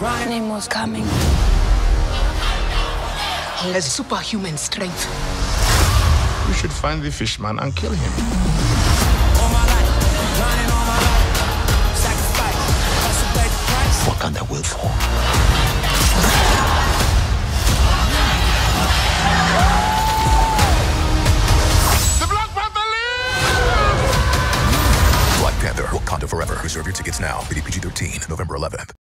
Namor's coming. He has superhuman strength. We should find the fishman and kill him. Wakanda will for? The Black Panther Black Panther, Wakanda Forever. Reserve your tickets now. PG 13, November 11th.